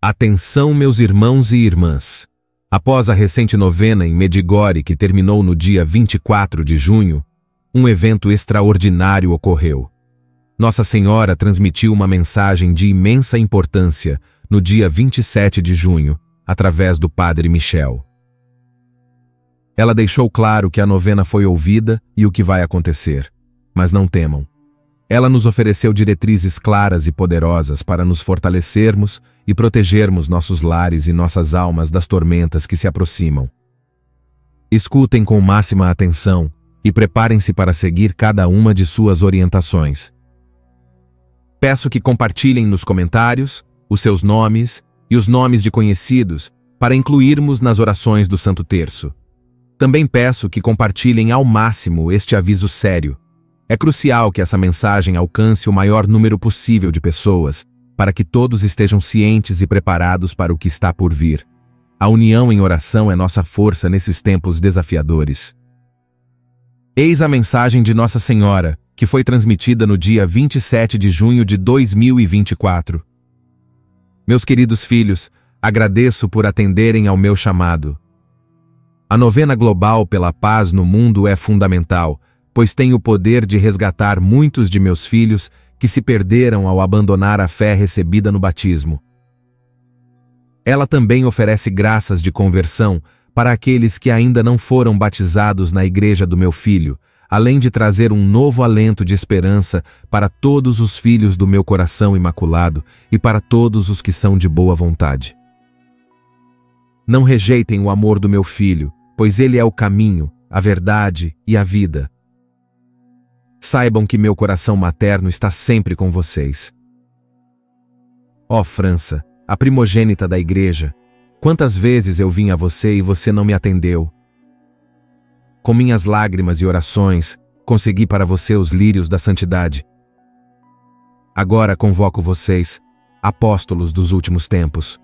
Atenção, meus irmãos e irmãs. Após a recente novena em Medigore, que terminou no dia 24 de junho, um evento extraordinário ocorreu. Nossa Senhora transmitiu uma mensagem de imensa importância no dia 27 de junho, através do Padre Michel. Ela deixou claro que a novena foi ouvida e o que vai acontecer. Mas não temam. Ela nos ofereceu diretrizes claras e poderosas para nos fortalecermos e protegermos nossos lares e nossas almas das tormentas que se aproximam. Escutem com máxima atenção e preparem-se para seguir cada uma de suas orientações. Peço que compartilhem nos comentários os seus nomes e os nomes de conhecidos para incluirmos nas orações do Santo Terço. Também peço que compartilhem ao máximo este aviso sério é crucial que essa mensagem alcance o maior número possível de pessoas, para que todos estejam cientes e preparados para o que está por vir. A união em oração é nossa força nesses tempos desafiadores. Eis a mensagem de Nossa Senhora, que foi transmitida no dia 27 de junho de 2024. Meus queridos filhos, agradeço por atenderem ao meu chamado. A novena global pela paz no mundo é fundamental pois tenho o poder de resgatar muitos de meus filhos que se perderam ao abandonar a fé recebida no batismo. Ela também oferece graças de conversão para aqueles que ainda não foram batizados na igreja do meu filho, além de trazer um novo alento de esperança para todos os filhos do meu coração imaculado e para todos os que são de boa vontade. Não rejeitem o amor do meu filho, pois ele é o caminho, a verdade e a vida. Saibam que meu coração materno está sempre com vocês. Ó oh, França, a primogênita da igreja, quantas vezes eu vim a você e você não me atendeu? Com minhas lágrimas e orações, consegui para você os lírios da santidade. Agora convoco vocês, apóstolos dos últimos tempos.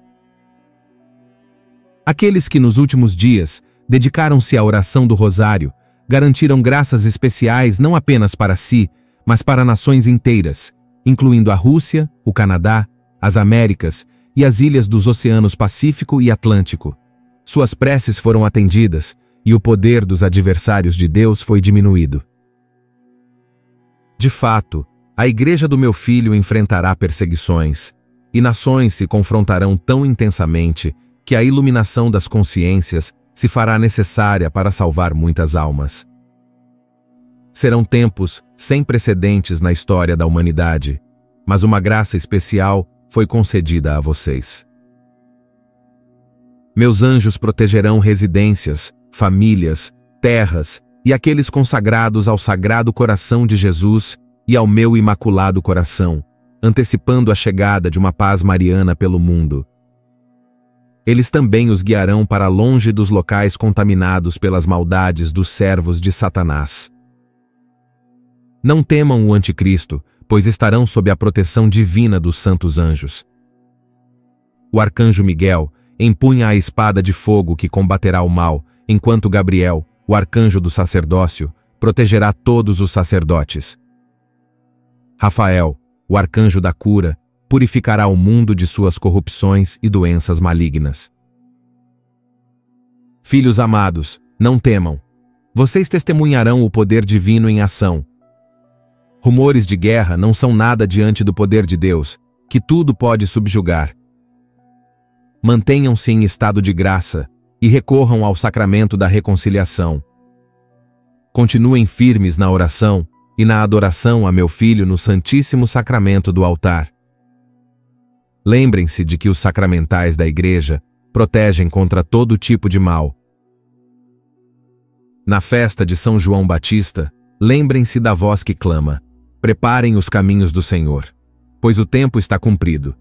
Aqueles que nos últimos dias dedicaram-se à oração do Rosário, garantiram graças especiais não apenas para si, mas para nações inteiras, incluindo a Rússia, o Canadá, as Américas e as ilhas dos oceanos Pacífico e Atlântico. Suas preces foram atendidas e o poder dos adversários de Deus foi diminuído. De fato, a igreja do meu filho enfrentará perseguições, e nações se confrontarão tão intensamente que a iluminação das consciências se fará necessária para salvar muitas almas. Serão tempos sem precedentes na história da humanidade, mas uma graça especial foi concedida a vocês. Meus anjos protegerão residências, famílias, terras e aqueles consagrados ao Sagrado Coração de Jesus e ao meu Imaculado Coração, antecipando a chegada de uma paz mariana pelo mundo eles também os guiarão para longe dos locais contaminados pelas maldades dos servos de Satanás. Não temam o Anticristo, pois estarão sob a proteção divina dos santos anjos. O arcanjo Miguel empunha a espada de fogo que combaterá o mal, enquanto Gabriel, o arcanjo do sacerdócio, protegerá todos os sacerdotes. Rafael, o arcanjo da cura, purificará o mundo de suas corrupções e doenças malignas. Filhos amados, não temam. Vocês testemunharão o poder divino em ação. Rumores de guerra não são nada diante do poder de Deus, que tudo pode subjugar. Mantenham-se em estado de graça e recorram ao sacramento da reconciliação. Continuem firmes na oração e na adoração a meu filho no Santíssimo Sacramento do altar. Lembrem-se de que os sacramentais da Igreja protegem contra todo tipo de mal. Na festa de São João Batista, lembrem-se da voz que clama: Preparem os caminhos do Senhor, pois o tempo está cumprido.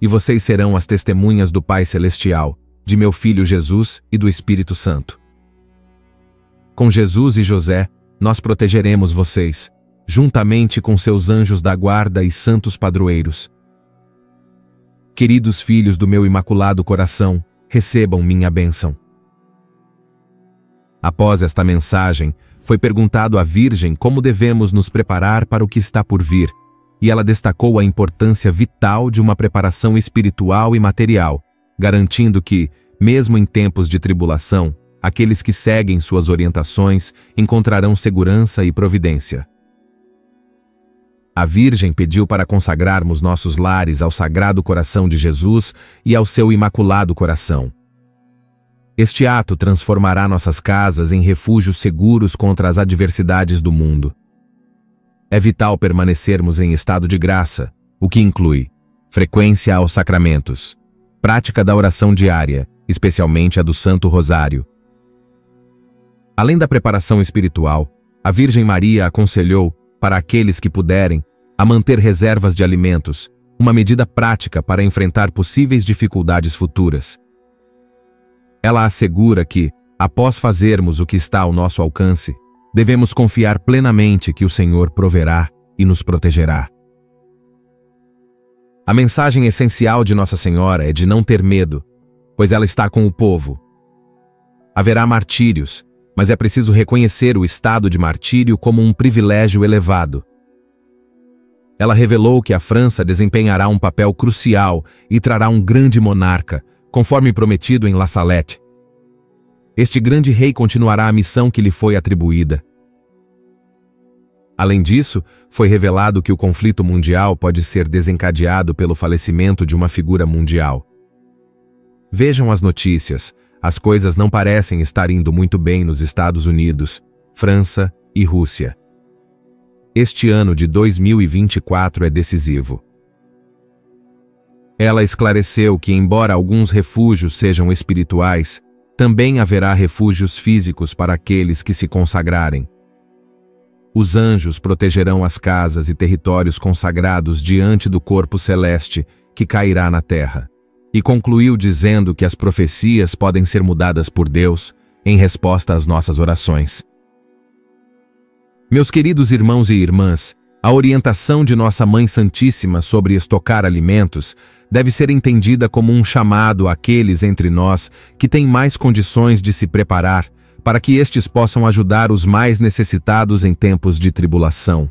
E vocês serão as testemunhas do Pai Celestial, de meu Filho Jesus e do Espírito Santo. Com Jesus e José, nós protegeremos vocês, juntamente com seus anjos da guarda e santos padroeiros Queridos filhos do meu imaculado coração, recebam minha bênção. Após esta mensagem, foi perguntado à Virgem como devemos nos preparar para o que está por vir, e ela destacou a importância vital de uma preparação espiritual e material, garantindo que, mesmo em tempos de tribulação, aqueles que seguem suas orientações encontrarão segurança e providência. A Virgem pediu para consagrarmos nossos lares ao Sagrado Coração de Jesus e ao seu Imaculado Coração. Este ato transformará nossas casas em refúgios seguros contra as adversidades do mundo. É vital permanecermos em estado de graça, o que inclui frequência aos sacramentos, prática da oração diária, especialmente a do Santo Rosário. Além da preparação espiritual, a Virgem Maria aconselhou, para aqueles que puderem, a manter reservas de alimentos, uma medida prática para enfrentar possíveis dificuldades futuras. Ela assegura que, após fazermos o que está ao nosso alcance, devemos confiar plenamente que o Senhor proverá e nos protegerá. A mensagem essencial de Nossa Senhora é de não ter medo, pois ela está com o povo. Haverá martírios, mas é preciso reconhecer o estado de martírio como um privilégio elevado. Ela revelou que a França desempenhará um papel crucial e trará um grande monarca, conforme prometido em La Salette. Este grande rei continuará a missão que lhe foi atribuída. Além disso, foi revelado que o conflito mundial pode ser desencadeado pelo falecimento de uma figura mundial. Vejam as notícias. As coisas não parecem estar indo muito bem nos Estados Unidos, França e Rússia. Este ano de 2024 é decisivo. Ela esclareceu que, embora alguns refúgios sejam espirituais, também haverá refúgios físicos para aqueles que se consagrarem. Os anjos protegerão as casas e territórios consagrados diante do corpo celeste que cairá na terra. E concluiu dizendo que as profecias podem ser mudadas por Deus em resposta às nossas orações. Meus queridos irmãos e irmãs, a orientação de Nossa Mãe Santíssima sobre estocar alimentos deve ser entendida como um chamado àqueles entre nós que têm mais condições de se preparar para que estes possam ajudar os mais necessitados em tempos de tribulação.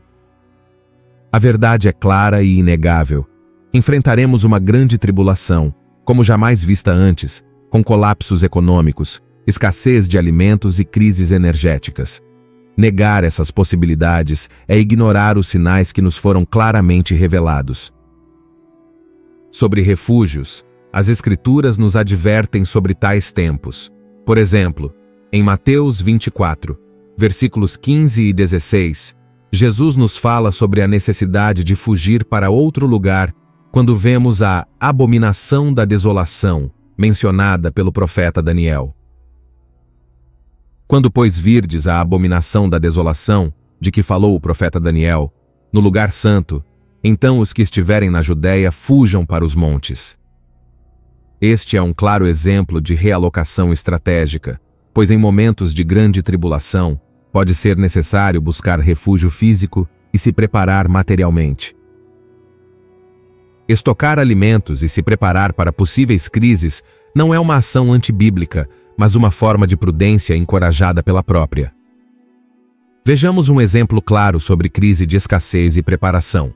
A verdade é clara e inegável. Enfrentaremos uma grande tribulação, como jamais vista antes, com colapsos econômicos, escassez de alimentos e crises energéticas. Negar essas possibilidades é ignorar os sinais que nos foram claramente revelados. Sobre refúgios, as Escrituras nos advertem sobre tais tempos. Por exemplo, em Mateus 24, versículos 15 e 16, Jesus nos fala sobre a necessidade de fugir para outro lugar quando vemos a abominação da desolação, mencionada pelo profeta Daniel. Quando, pois, virdes a abominação da desolação, de que falou o profeta Daniel, no lugar santo, então os que estiverem na Judéia fujam para os montes. Este é um claro exemplo de realocação estratégica, pois em momentos de grande tribulação, pode ser necessário buscar refúgio físico e se preparar materialmente. Estocar alimentos e se preparar para possíveis crises não é uma ação antibíblica, mas uma forma de prudência encorajada pela própria. Vejamos um exemplo claro sobre crise de escassez e preparação.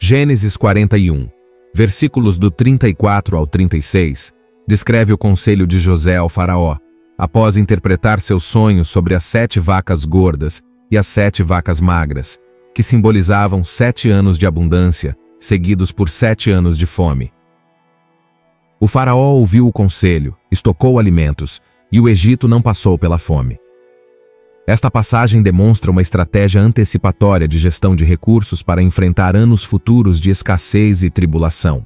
Gênesis 41, versículos do 34 ao 36, descreve o conselho de José ao faraó, após interpretar seus sonhos sobre as sete vacas gordas e as sete vacas magras, que simbolizavam sete anos de abundância, seguidos por sete anos de fome. O faraó ouviu o conselho, estocou alimentos, e o Egito não passou pela fome. Esta passagem demonstra uma estratégia antecipatória de gestão de recursos para enfrentar anos futuros de escassez e tribulação.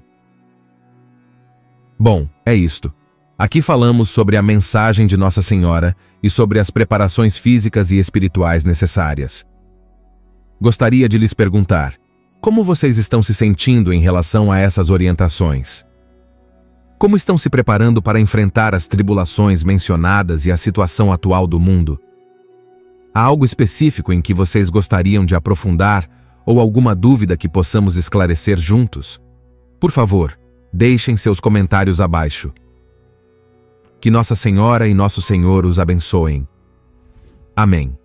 Bom, é isto. Aqui falamos sobre a mensagem de Nossa Senhora e sobre as preparações físicas e espirituais necessárias. Gostaria de lhes perguntar: como vocês estão se sentindo em relação a essas orientações? Como estão se preparando para enfrentar as tribulações mencionadas e a situação atual do mundo? Há algo específico em que vocês gostariam de aprofundar ou alguma dúvida que possamos esclarecer juntos? Por favor, deixem seus comentários abaixo. Que Nossa Senhora e Nosso Senhor os abençoem. Amém.